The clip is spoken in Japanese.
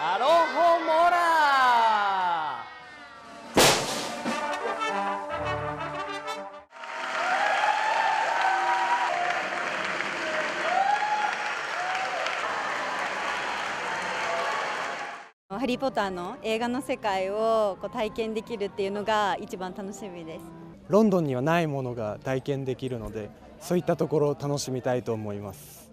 アロホモラ。ハリー・ポッターの映画の世界をこう体験できるっていうのが一番楽しみです。ロンドンにはないものが体験できるのでそういったところを楽しみたいと思います。